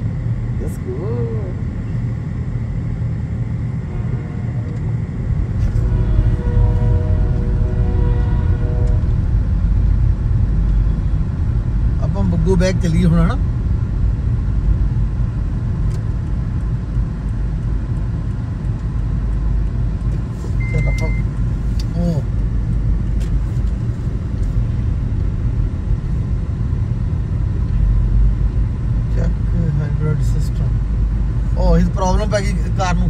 That's cool. ਆਪਾਂ ਬੱਗੂ bag ਚਲੀ ਹੁਣ ਪ੍ਰੋਬਲਮ ਪੈ ਗਈ ਕਾਰ ਨੂੰ